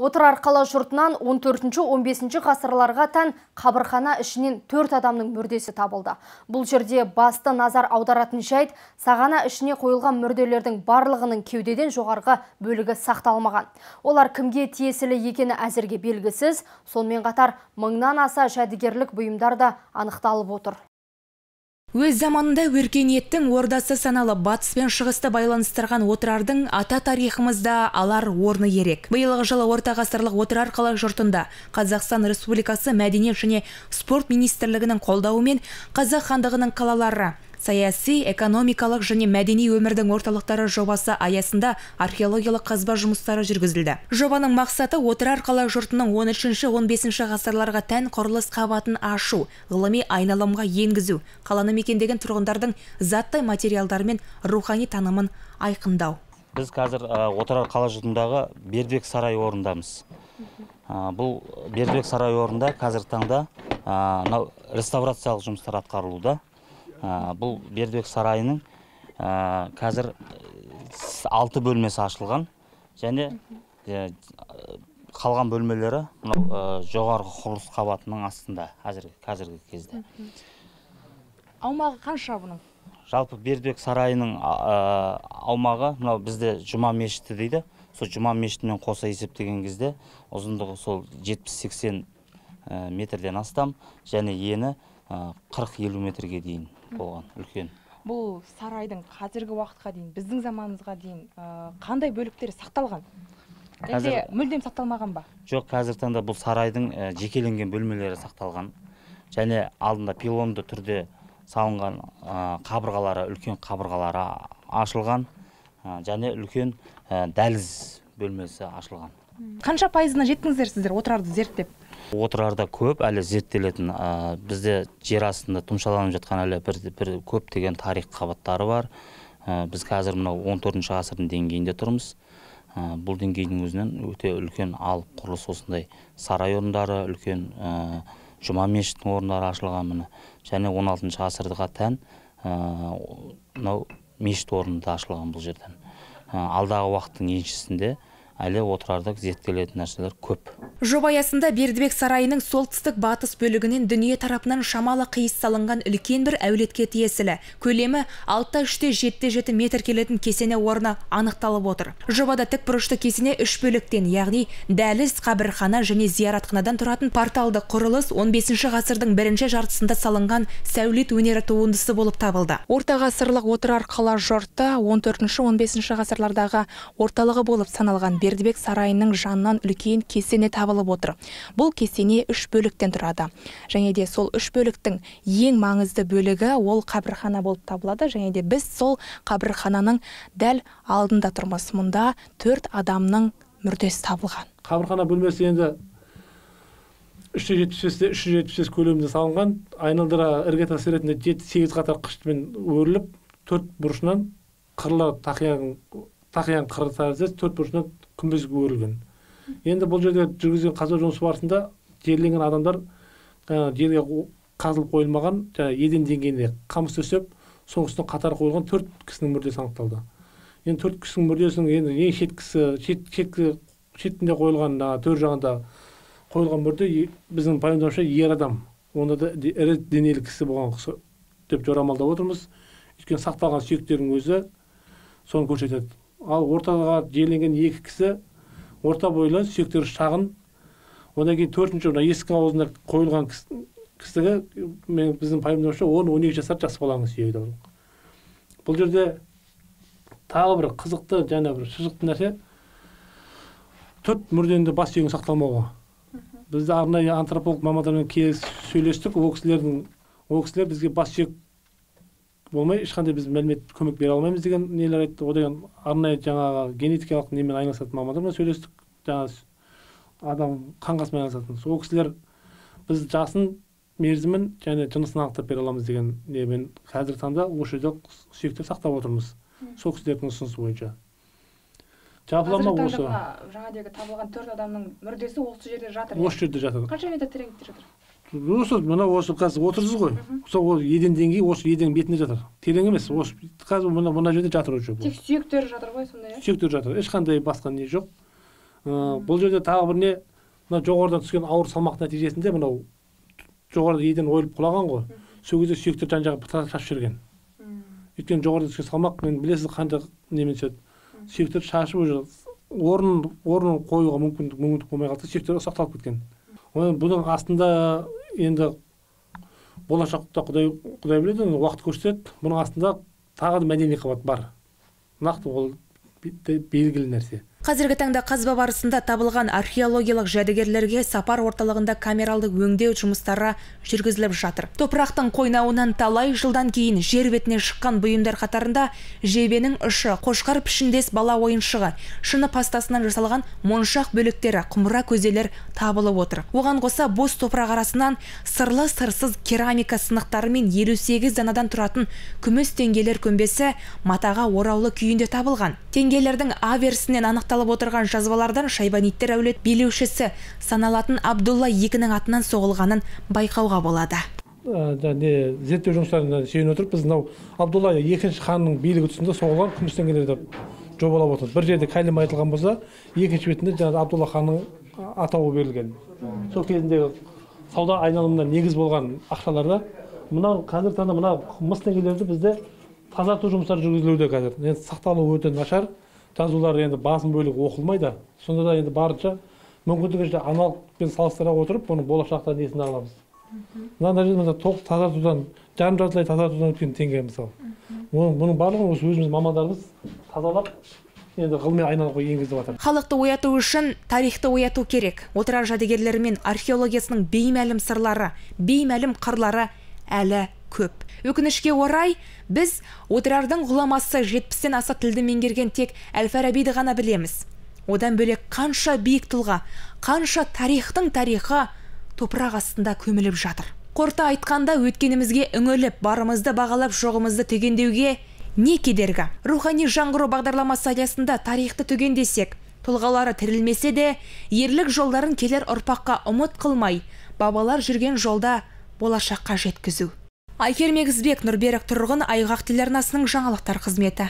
Отырар қала жұртынан 14-15 ғасырларға тән қабырхана ішінен төрт адамның мүрдесі табылды. Бұл жерде басты назар аударатын жайт сағана ішіне қойылған мүрделердің барлығының кеудеден жоғарғы бөлігі сақталмаған. Олар кімге тиесілі екені әзірге белгісіз, сонымен қатар мыңнан аса жәдігерлік бұйымдар да анықталып отыр. Өз заманында өркениеттің ордасы саналы батыс пен шығысты байланыстырған отырардың ата тарихымызда алар орны ерек. Биылғы жылы орта ғасырлық отырар қала жұртында Қазақстан Республикасы мәдениет және спорт министрлігінің қолдауымен Қазақ хандығының қалалары саяси экономикалық және мәдени өмірдің орталықтары жобасы аясында археологиялық қазба жұмыстары жүргізілді. Жобаның мақсаты отырар қала жұртының 13-15 ғасырларға тән құрылыс қабатын ашу ғылыми айналымға енгізу қаланы мекендеген тұрғындардың заттай материалдары мен рухани танымын айқындау. Біз қазір отырар қала жұртындағы бердібек сарай орындамыз. Бұл бердібек сарай орында қазіргі таңда мынау реставрациялық жұмыстар атқарылуда. Бұл бердібек сарайының қазір алты бөлмесі ашылған. Және қалған бөлмелері мынау жоғарғы құрылыс қабатының астында қазіргі қазіргі кезде. Аумағы қанша бұның? Жалпы бердібек сарайының аумағы мынау бізде жұма мешіті дейді. Сол жұма мешітімен қоса есептеген кезде ұзындығы сол жетпіс сексен метрден астам және ені қырық елу метрге дейін. Болған үлкен. Бұл сарайдың қазіргі уақытқа дейін біздің заманымызға дейін қандай бөліктері сақталған? Әлде мүлдем сақталмаған ба? Жоқ қазіргі таңда бұл сарайдың жекеленген бөлмелері сақталған. Және алдында пилонды түрде салынған қабырғалары үлкен қабырғалары ашылған және үлкен дәліз бөлмесі ашылған. Қанша пайызына жеттіңіздер сіздер отырарды зерттеп? Отырарда көп әлі зерттелетін бізде жер астында тұмшаланып жатқан әлі бір, бір көптеген тарих қабаттары бар. Біз қазір мынау 14 ғасырдың деңгейінде тұрмыз. Бұл деңгейдің өзінен өте үлкен алып құрылыс осындай сарай орындары үлкен жұма мешіттің орындары ашылған міне. Және 16 ғасырға тән мынау мешіт орны да ашылған бұл жерден. Алдағы уақыттың еншісінде әлі отырарда зерттелетін нәрселер көп. Жоба аясында бердібек сарайының солтүстік батыс бөлігінен дүние тарапынан шамалы қиыс салынған үлкен бір әулетке тиесілі. Көлемі алты үште жеті жеті метр келетін кесене орны анықталып отыр. Жобада тікбұрышты кесене үш бөліктен яғни дәліз қабірхана және зияратханадан тұратын порталды құрылыс 15 ғасырдың бірінші жартысында салынған сәулет өнері туындысы болып табылды. Орта ғасырлық отырар қала жұрты 14-15 ғасырлардағы орталығы болып саналған бердібек сарайының жанынан үлкен кесене табылып отыр. Бұл кесене үш бөліктен тұрады. Және де сол үш бөліктің ең маңызды бөлігі ол қабірхана болып табылады. Және де біз сол қабірхананың дәл алдында тұрмыз. Мұнда төрт адамның мүрдесі табылған. Қабірхана бөлмесі енді үш жүз жетпіс бесте үш жүз жетпіс бес көлемінде салынған. Айналдыра іргетас ретінде жеті сегіз қатар қыштымен өріліп төрт бұрышынан қырлы тақияның тақияның қыры тәрізді төрт бұрышынан күмбезге өрілген. Енді бұл жерде жүргізген қазба жұмысы барысында жерленген адамдар жерге қазылып қойылмаған жаңағы еден деңгейінде қамыс төсеп соның үстіне қатар қойылған төрт кісінің мүрдесі анықталды. Енді төрт кісінің мүрдесінің енді ең шеткісі шет, шеткі шетінде қойылған төр жағында қойылған мүрде біздің пайымдауымызша ер адам. Онда да ірі денелі кісі болған деп жорамалдап отырмыз. Өйткені сақталған сүйектердің өзі соны көрсетеді. Ал ортаға жерленген екі кісі орта бойлы сүйектері шағын. Одан кейін төртінші мына есіктің аузына қойылған кісіге мен біздің пайымдауымызша он он екі жасар жас баланың сүйегі бұл жерде тағы бір қызықты және бір шыжықты нәрсе. Төрт мүрденің бас сүйегінің сақталмауы бізді арнайы антрополог мамандармен сөйлестік ол кісілердің ол кісілер бізге бас сүйек болмай ешқандай біз мәлімет көмек бере алмаймыз деген нелер айтты. Одан арнайы жаңағы генетикалық немен айналысатын мамандармен сөйлестік жаңағы адам қаңғасымен айналысатын. Сол кісілер біз жасын мерзімін және жынысын анықтап бере аламыз деген немен қазіргі таңда осы жерде сүйектер сақтап отырмыз. Сол кісілердің ұсынысы бойынша. Жалпылама осы? жаңағыдегі табылған төрт адамның мүрдесі осы жерде жатыр. Осы жерде жатыр. Қанша метр тереңдікте жатыр? Осы мына осы қазір отырсыз ғой. Сол еден деңгейі осы еденнің бетінде жатыр. Терең емес осы қазір мына мына жерде жатыр уже тек сүйектері жатыр ғой сонда иә? Сүйектер жатыр. Ешқандай басқа не жоқ. Бұл жерде тағы бір не? Мына жоғарыдан түскен ауыр салмақ нәтижесінде мынау жоғарыда еден ойылып құлаған ғой. Сол кезде сүйектер жан жағын шашып жіберген. Өйткені жоғарыда түскен салмақ мен білесіз қандай немен түседі. Сүйектерді шашып уже орнын орнын қоюға мүмкіндік мүмкіндік болмай қалды сүйектер ұсақталып кеткен. Бұның астында енді болашақта құдай құдай біледі уақыт көрсетеді. Бұның астында тағы да мәдени қабат бар. Нақты ол белгілі нәрсе. Қазіргі таңда қазба барысында табылған археологиялық жәдігерлерге сапар орталығында камералды өңдеу жұмыстары жүргізіліп жатыр. Топырақтың қойнауынан талай жылдан кейін жер бетіне шыққан бұйымдар қатарында жебенің ұшы, қошқар пішіндес бала ойыншығы, шыны пастасынан жасалған моншақ бөліктері, құмыра көзелер табылып отыр. Оған қоса бос топырақ арасынан сырлы сырсыз керамика сынықтары мен 58 данадан тұратын күміс теңгелер көмбесі матаға ораулы күйінде табылған. Теңгелердің аверсінен анық отырған жазбалардан шайбаниттер әулет билеушісі саналатын абдулла екінің атынан соғылғанын байқауға болады. Не зерттеу жұмыстарына сүйене отырып біз мынау абдулла екінші ханның билігі тұсында соғылған күміс деп жобалап отырмыз бір жерде кәлима айтылған болса екінші бетінде жаңағы абдулла ханның атауы берілген. Сол кезіндегі сауда айналымына негіз болған ақшаларда мынау қазіргі таңда мына мыс теңгелерді бізде тазарту жұмыстары жүргізілуде қазір. Енді сақталуы өте нашар. Жазулар енді басым бөлігі оқылмайды. Сонда да енді барынша мүмкіндігінше аналогпен салыстыра отырып оның болашақта несін аламыз? Мына жерде мына толық тазартудан жарым жартылай тазартудан өткен теңге мысалы бұның барлығын осы өзіміз мамандарымыз тазалап енді ғылыми айналымға енгізіп жатыр халықты ояту үшін тарихты ояту керек. Отырар жәдігерлері мен археологиясының беймәлім сырлары беймәлім қырлары әлі көп. Өкінішке орай біз отырардың ғұламасы жетпістен аса тілді меңгерген тек әл фарабиді ғана білеміз. Одан бөлек қанша биік тұлға қанша тарихтың тарихы топырақ астында көміліп жатыр. Қорыта айтқанда өткенімізге үңіліп барымызды бағалап жоғымызды түгендеуге не кедергі? Рухани жаңғыру бағдарламасы аясында тарихты түгендесек тұлғалары тірілмесе де ерлік жолдарын келер ұрпаққа ұмыт қылмай бабалар жүрген жолда болашаққа жеткізу. Айкер мегізбек нұрберік тұрғын айғақ телеарнасының жаңалықтар қызметі.